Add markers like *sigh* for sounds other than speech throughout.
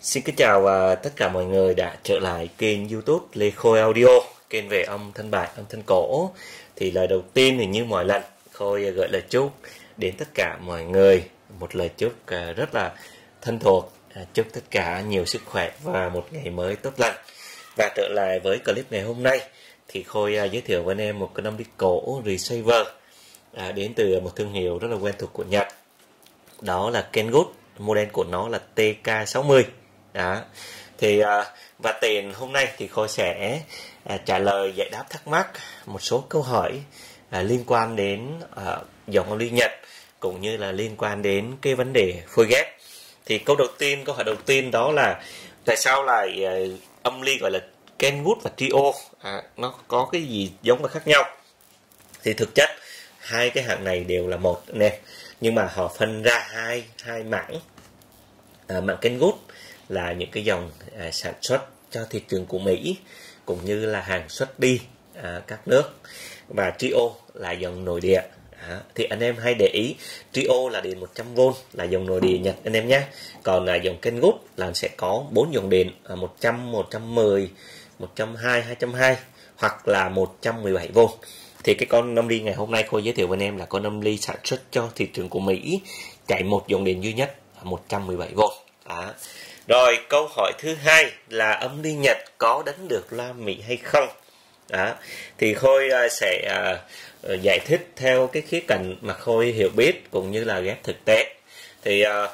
Xin kính chào và tất cả mọi người đã trở lại kênh youtube Lê Khôi Audio Kênh về âm thanh bài, âm thanh cổ. Thì lời đầu tiên thì như mọi lần Khôi gửi lời chúc đến tất cả mọi người. Một lời chúc à, rất là thân thuộc. À, chúc tất cả nhiều sức khỏe và một ngày mới tốt lành. Và trở lại với clip ngày hôm nay Thì Khôi à, giới thiệu với anh em một cái âm đi cổ receiver Đến từ một thương hiệu rất là quen thuộc của Nhật. Đó là Kenwood Model của nó là TK60 đó. Thì à, và tiền hôm nay thì khôi sẽ à, trả lời giải đáp thắc mắc một số câu hỏi à, liên quan đến dòng ly nhật cũng như là liên quan đến cái vấn đề phôi ghép thì câu đầu tiên câu hỏi đầu tiên đó là tại sao lại âm ly gọi là Kenwood và Trio? À, nó có cái gì giống và khác nhau? Thì thực chất hai cái hạng này đều là một nè. Nhưng mà họ phân ra hai hai mảng à, mảng Kenwood là những cái dòng à, sản xuất cho thị trường của Mỹ cũng như là hàng xuất đi à, các nước. Và Trio là dòng nội địa. À, thì anh em hay để ý Trio là điện 100V là dòng nội địa Nhật. Anh em nhé. Còn là dòng Kenwood là sẽ có bốn dòng điện à, 100 110 120 220 hoặc là 117V thì cái con năm ly ngày hôm nay cô giới thiệu với anh em là con năm ly sản xuất cho thị trường của Mỹ chạy một dòng điện duy nhất à, 117V đó. Rồi câu hỏi thứ hai là âm ly Nhật có đánh được loa Mỹ hay không? Đó. Thì Khôi uh, sẽ uh, giải thích theo cái khía cạnh mà Khôi hiểu biết cũng như là ghép thực tế. Thì uh,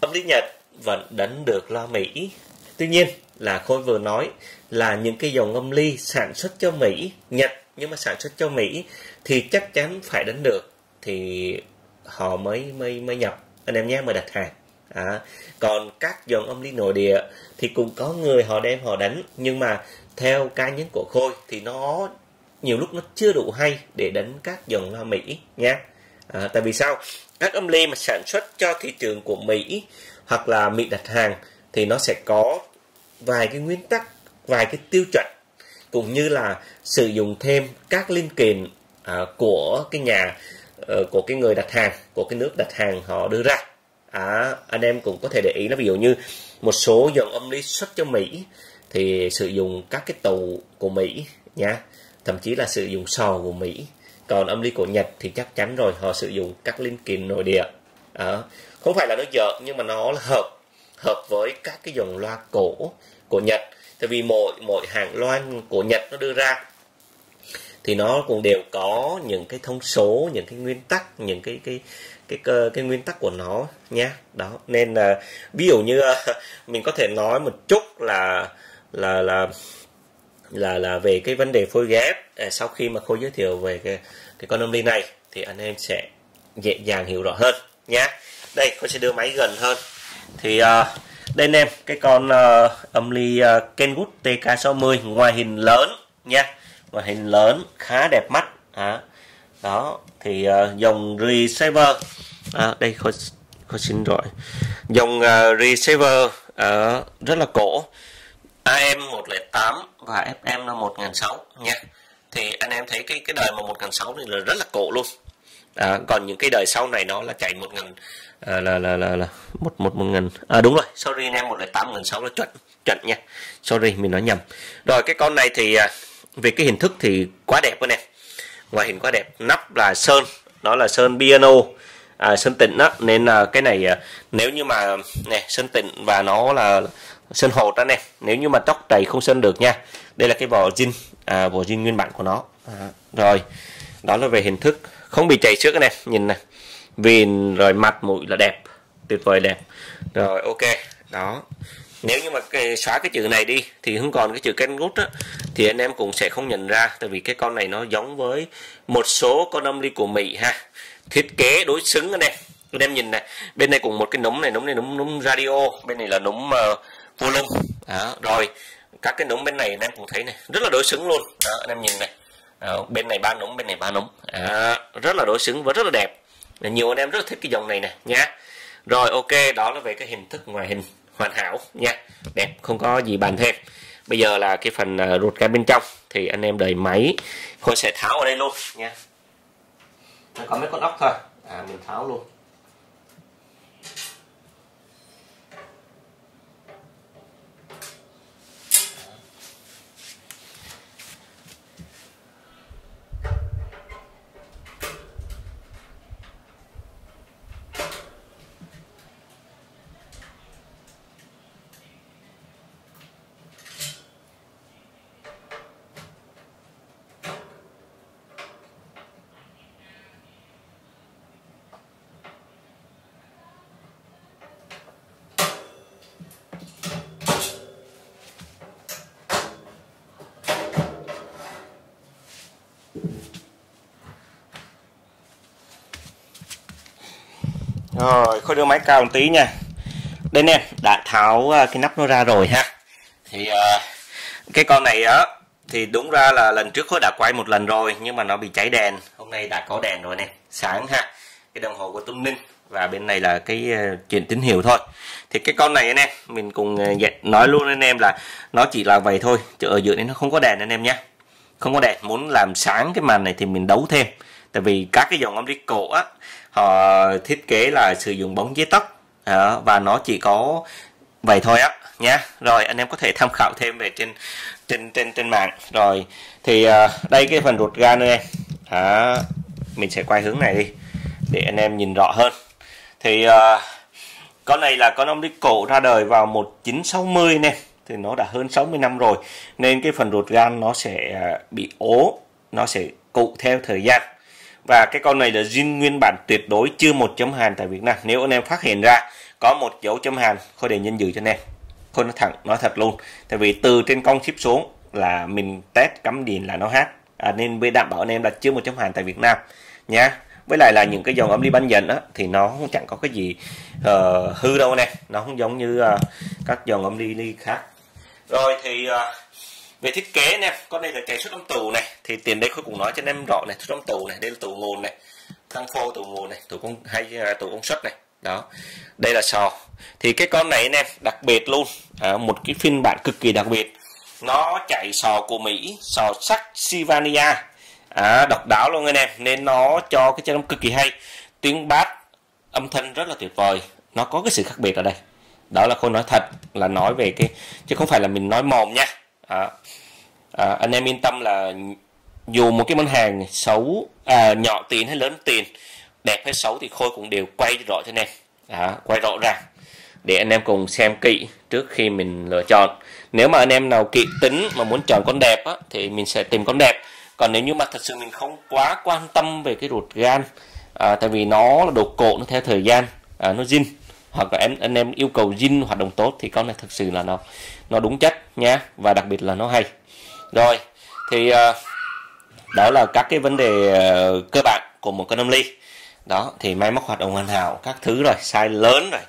âm ly Nhật vẫn đánh được loa Mỹ. Tuy nhiên là Khôi vừa nói là những cái dòng âm ly sản xuất cho Mỹ, Nhật nhưng mà sản xuất cho Mỹ thì chắc chắn phải đánh được thì họ mới mới mới nhập anh em nhé mới đặt hàng à, còn các dòng âm ly nội địa thì cũng có người họ đem họ đánh. Nhưng mà theo cá nhân của khôi thì nó nhiều lúc nó chưa đủ hay để đánh các dòng loa mỹ nha. À, tại vì sao? Các âm ly mà sản xuất cho thị trường của mỹ hoặc là mỹ đặt hàng thì nó sẽ có vài cái nguyên tắc vài cái tiêu chuẩn cũng như là sử dụng thêm các linh kiện à, của cái nhà ờ, của cái người đặt hàng của cái nước đặt hàng họ đưa ra à, anh em cũng có thể để ý là ví dụ như một số dòng âm lý xuất cho Mỹ thì sử dụng các cái tàu của Mỹ nha. Thậm chí là sử dụng sò của Mỹ. Còn âm ly của Nhật thì chắc chắn rồi họ sử dụng các linh kiện nội địa. À, không phải là nó dở nhưng mà nó là hợp hợp với các cái dòng loa cổ của Nhật. Tại vì mỗi mỗi hàng loa của Nhật nó đưa ra thì nó cũng đều có những cái thông số những cái nguyên tắc những cái cái cái cái, cái nguyên tắc của nó nhé đó nên là ví dụ như *laughs* mình có thể nói một chút là là là là là về cái vấn đề phôi ghép. À, sau khi mà khôi giới thiệu về cái cái con âm ly này thì anh em sẽ dễ dàng hiểu rõ hơn nhé đây khôi sẽ đưa máy gần hơn. Thì uh, đây anh em cái con à, uh, âm ly uh, Kenwood TK60 ngoài hình lớn nha và hình lớn khá đẹp mắt. À, đó thì uh, dòng receiver. À, đây khôi, khôi xin rồi dòng uh, receiver uh, rất là cổ. AM 108 và FM là 1006 nha. Thì anh em thấy cái cái đời mà 1006 này là rất là cổ luôn. À, còn những cái đời sau này nó là chạy một nghìn à, là là là là một một một nghìn à đúng rồi sorry anh em một tám nghìn sáu là chuẩn chuẩn nha. Sorry mình nói nhầm. Rồi cái con này thì về cái hình thức thì quá đẹp anh em ngoại hình quá đẹp. Nắp là sơn. Đó là sơn piano. À, sơn tịnh đó nên là cái này à, nếu như mà nè sơn tịnh và nó là sơn hột đó nè. Nếu như mà tóc đầy không sơn được nha. Đây là cái vỏ zin. À, vỏ zin nguyên bản của nó. À, rồi. Đó là về hình thức. Không bị chảy xước này nhìn này viền rồi mặt mũi là đẹp. Tuyệt vời đẹp. Rồi ok. Đó. Nếu như mà cái, xóa cái chữ này đi thì không còn cái chữ canh gút á thì anh em cũng sẽ không nhận ra tại vì cái con này nó giống với một số con âm ly của Mỹ ha. Thiết kế đối xứng anh em. Anh em nhìn này bên này cũng một cái núm này núm này núm núm radio bên này là núm uh, volume đó. Rồi các cái núm bên này anh em cũng thấy này rất là đối xứng luôn. Đó, anh em nhìn này. Đó, bên này ba núm bên này ba núm. Đó, rất là đối xứng và rất là đẹp. Nhiều anh em rất là thích cái dòng này nè nhá rồi ok đó là về cái hình thức ngoài hình hoàn hảo nha. Đẹp không có gì bàn thêm bây giờ là cái phần à, ruột gan bên trong. Thì anh em đẩy máy. Khôi sẽ tháo ở đây luôn nha. Nó có mấy con ốc thôi. À mình tháo luôn. Rồi khôi đưa máy cao một tí nha. Đây nè đã tháo à, cái nắp nó ra rồi ha. Thì uh, cái con này á thì đúng ra là lần trước khôi đã quay một lần rồi nhưng mà nó bị cháy đèn. Hôm nay đã có đèn rồi nè sáng ha. Cái đồng hồ của Tung Ninh và bên này là cái à, uh, chuyển tín hiệu thôi. Thì cái con này anh em mình cùng nói luôn anh em là nó chỉ là vậy thôi chứ ở giữa này nó không có đèn anh em nhé không có đẹp muốn làm sáng cái màn này thì mình đấu thêm. Tại vì các cái dòng âm đi cổ á họ thiết kế là sử dụng bóng giấy tóc. À, và nó chỉ có vậy thôi á nhé rồi anh em có thể tham khảo thêm về trên trên trên trên mạng. Rồi thì à, đây cái phần ruột ga nữa em à, mình sẽ quay hướng này đi để anh em nhìn rõ hơn. Thì à, con này là con ông đi cổ ra đời vào 1960 nè thì nó đã hơn 60 năm rồi nên cái phần ruột gan nó sẽ à, bị ố nó sẽ cụ theo thời gian. Và cái con này là zin nguyên bản tuyệt đối chưa một chấm hàn tại Việt Nam. Nếu anh em phát hiện ra có một dấu chấm hàn khôi để nhân dự cho anh em. Khôi nói thẳng nói thật luôn. Tại vì từ trên con ship xuống là mình test cắm điện là nó hát. À, nên với đảm bảo anh em là chưa một chấm hàn tại Việt Nam nhá. Với lại là những cái dòng âm ly banh dần á thì nó không chẳng có cái gì uh, hư đâu nè nó không giống như uh, các dòng âm ly ly khác rồi thì à, về thiết kế nè con này là cái xuất âm tù này. Thì tiền đây khôi cũng nói cho anh em rõ này xuất âm tù này đây là tù nguồn này thăng phô tù nguồn này tù công hay à, tù công suất này. Đó đây là sò. Thì cái con này anh em đặc biệt luôn. À, một cái phiên bản cực kỳ đặc biệt. Nó chạy sò của Mỹ sò sắc Sivania. À, độc đáo luôn anh em nên nó cho cái chân âm cực kỳ hay. Tiếng bass âm thanh rất là tuyệt vời. Nó có cái sự khác biệt ở đây đó là khôi nói thật là nói về cái chứ không phải là mình nói mồm nha. À, à, anh em yên tâm là dù một cái món hàng xấu à, nhỏ tiền hay lớn tiền đẹp hay xấu thì khôi cũng đều quay rõ cho anh em. À, quay rõ ràng. Để anh em cùng xem kỹ trước khi mình lựa chọn. Nếu mà anh em nào kỹ tính mà muốn chọn con đẹp á, thì mình sẽ tìm con đẹp. Còn nếu như mà thật sự mình không quá quan tâm về cái ruột gan à, tại vì nó là đồ cổ nó theo thời gian à, nó dinh hoặc là em anh em yêu cầu zin hoạt động tốt thì con này thực sự là nó nó đúng chất nhé và đặc biệt là nó hay. Rồi thì uh, đó là các cái vấn đề uh, cơ bản của một con âm ly đó thì máy móc hoạt động hoàn hảo các thứ rồi size lớn rồi.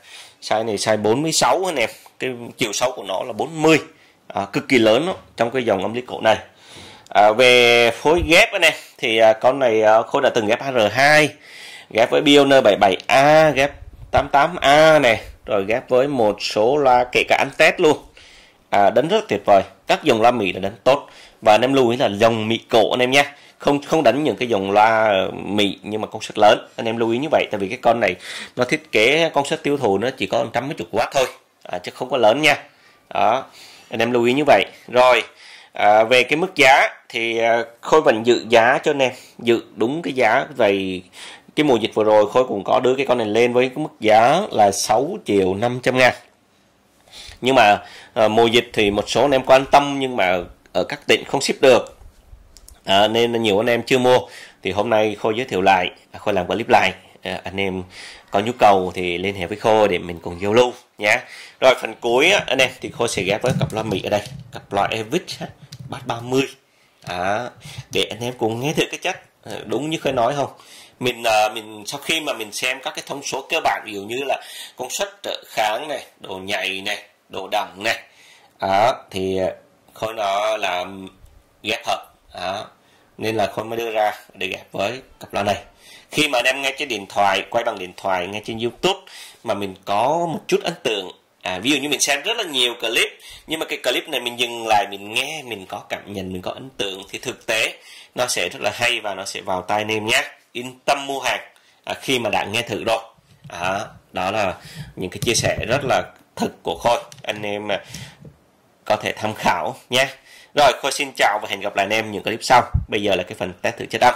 Size này size 46 anh em cái chiều sâu của nó là 40 à, cực kỳ lớn đó, trong cái dòng âm ly cổ này. À, về phối ghép anh em thì à, con này à, khôi đã từng ghép HR2 ghép với Pioneer 77A ghép 88A này rồi ghép với một số loa kể cả anh test luôn. À, đánh rất tuyệt vời. Các dòng loa mỹ là đánh tốt. Và anh em lưu ý là dòng mỹ cổ anh em nhé không không đánh những cái dòng loa ờ, mị nhưng mà công suất lớn. Anh em lưu ý như vậy tại vì cái con này nó thiết kế công suất tiêu thụ nó chỉ có trăm mấy chục w thôi. À, chứ không có lớn nha. Đó anh em lưu ý như vậy. Rồi à, về cái mức giá thì ờ, khôi vẫn dự giá cho anh em. Dự đúng cái giá về cái mùa dịch vừa rồi khôi cũng có đưa cái con này lên với cái mức giá là 6 triệu 500 ngàn. Nhưng mà à, mùa dịch thì một số anh em quan tâm nhưng mà ở các tỉnh không ship được. À, nên nhiều anh em chưa mua. Thì hôm nay khôi giới thiệu lại à, khôi làm clip lại. À, anh em có nhu cầu thì liên hệ với khôi để mình cùng giao lưu nhé rồi phần cuối anh em thì khôi sẽ ghép với cặp loa mỹ ở đây. Cặp loa Evic bass 30 à, để anh em cùng nghe thử cái chất đúng như khôi nói không? Mình uh, mình sau khi mà mình xem các cái thông số cơ bản ví dụ như là công suất trợ kháng này độ nhạy này độ đẳng này à, thì khối nó là ghép hợp à, nên là khối mới đưa ra để ghép với cặp loa này. Khi mà anh em nghe trên điện thoại quay bằng điện thoại nghe trên youtube mà mình có một chút ấn tượng à, ví dụ như mình xem rất là nhiều clip nhưng mà cái clip này mình dừng lại mình nghe mình có cảm nhận mình có ấn tượng thì thực tế nó sẽ rất là hay và nó sẽ vào tai anh em nhé yên tâm mua hàng à, khi mà đã nghe thử rồi. À, đó là những cái chia sẻ rất là thực của khôi. Anh em à, có thể tham khảo nhé. Rồi khôi xin chào và hẹn gặp lại anh em những clip sau. Bây giờ là cái phần test thử chất âm.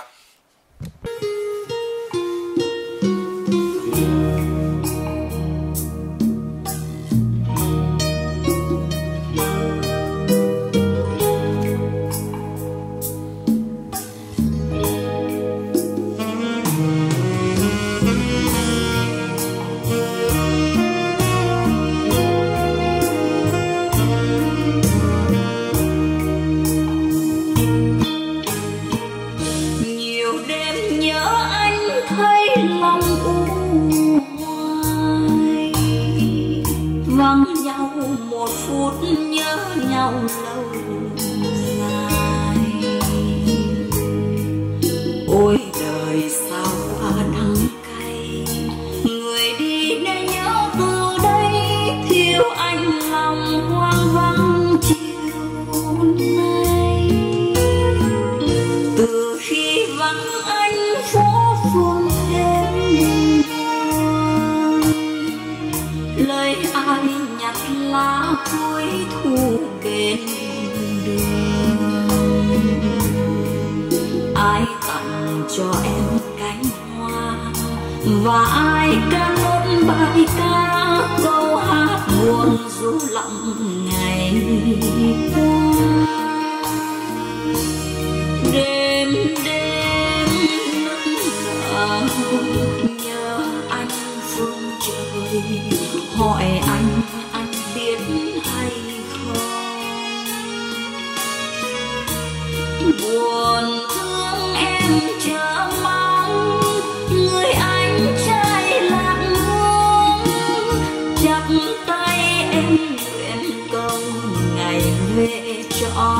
và ai ca nốt bài ca, câu hát buồn du lặng ngày qua. Đêm đêm nức nở nhớ anh phương trời. Hỏi anh anh biết hay không? Buồn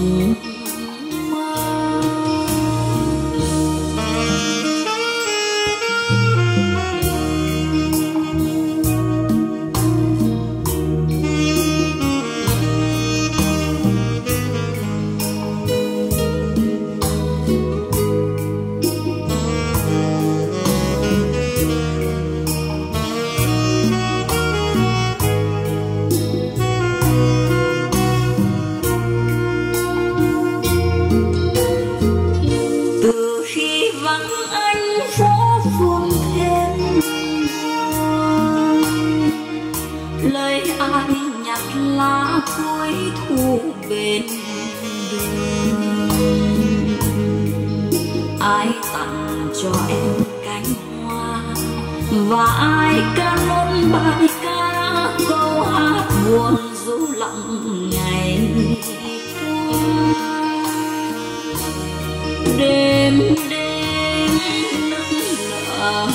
you lời ai nhặt lá cuối thu bên đường. Ai tặng cho em cánh hoa và ai ca nôn bài ca? Câu hát buồn rũ lặng ngày đêm đêm nức nở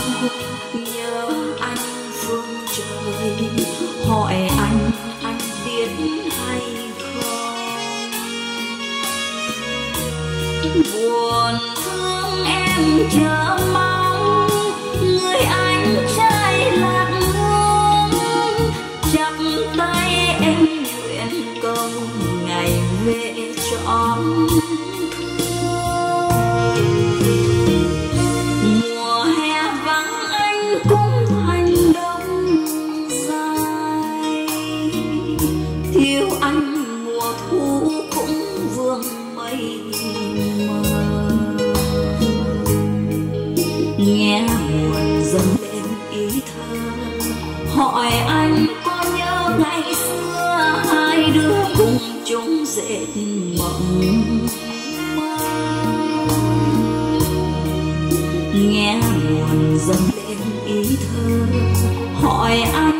nhớ anh phương trời. Yeah. nghe buồn dâng lên ý thơ hỏi ai?